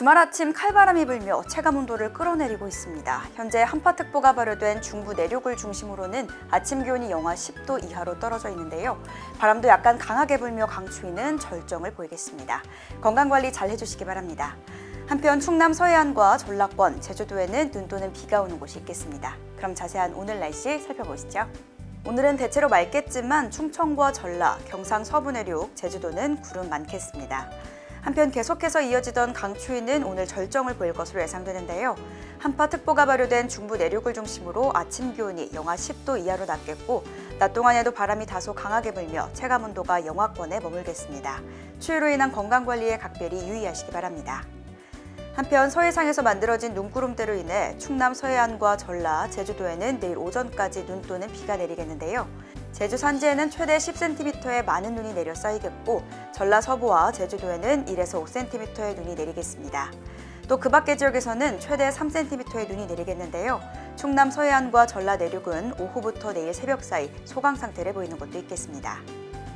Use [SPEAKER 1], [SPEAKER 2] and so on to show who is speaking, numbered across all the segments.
[SPEAKER 1] 주말 아침 칼바람이 불며 체감 온도를 끌어내리고 있습니다. 현재 한파특보가 발효된 중부 내륙을 중심으로는 아침 기온이 영하 10도 이하로 떨어져 있는데요. 바람도 약간 강하게 불며 강추위는 절정을 보이겠습니다. 건강관리 잘 해주시기 바랍니다. 한편 충남 서해안과 전라권, 제주도에는 눈 또는 비가 오는 곳이 있겠습니다. 그럼 자세한 오늘 날씨 살펴보시죠. 오늘은 대체로 맑겠지만 충청과 전라, 경상 서부 내륙, 제주도는 구름 많겠습니다. 한편 계속해서 이어지던 강추위는 오늘 절정을 보일 것으로 예상되는데요. 한파특보가 발효된 중부 내륙을 중심으로 아침 기온이 영하 10도 이하로 낮겠고 낮 동안에도 바람이 다소 강하게 불며 체감 온도가 영하권에 머물겠습니다. 추위로 인한 건강 관리에 각별히 유의하시기 바랍니다. 한편 서해상에서 만들어진 눈구름대로 인해 충남 서해안과 전라, 제주도에는 내일 오전까지 눈 또는 비가 내리겠는데요. 제주 산지에는 최대 10cm의 많은 눈이 내려 쌓이겠고 전라 서부와 제주도에는 1에서 5cm의 눈이 내리겠습니다. 또 그 밖의 지역에서는 최대 3cm의 눈이 내리겠는데요. 충남 서해안과 전라 내륙은 오후부터 내일 새벽 사이 소강 상태를 보이는 곳도 있겠습니다.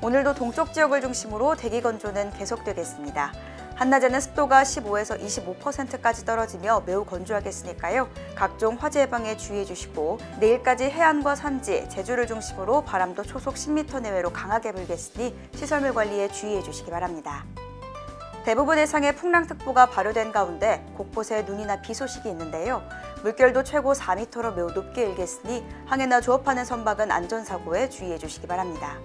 [SPEAKER 1] 오늘도 동쪽 지역을 중심으로 대기 건조는 계속되겠습니다. 한낮에는 습도가 15에서 25%까지 떨어지며 매우 건조하겠으니까요. 각종 화재 예방에 주의해 주시고 내일까지 해안과 산지, 제주를 중심으로 바람도 초속 10m 내외로 강하게 불겠으니 시설물 관리에 주의해 주시기 바랍니다. 대부분 해상에 풍랑특보가 발효된 가운데 곳곳에 눈이나 비 소식이 있는데요. 물결도 최고 4m로 매우 높게 일겠으니 항해나 조업하는 선박은 안전사고에 주의해 주시기 바랍니다.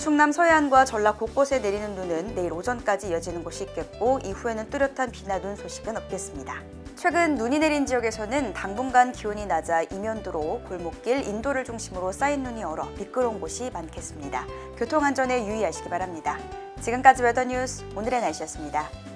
[SPEAKER 1] 충남 서해안과 전라 곳곳에 내리는 눈은 내일 오전까지 이어지는 곳이 있겠고 이후에는 뚜렷한 비나 눈 소식은 없겠습니다. 최근 눈이 내린 지역에서는 당분간 기온이 낮아 이면도로, 골목길, 인도를 중심으로 쌓인 눈이 얼어 미끄러운 곳이 많겠습니다. 교통안전에 유의하시기 바랍니다. 지금까지 웨더뉴스 오늘의 날씨였습니다.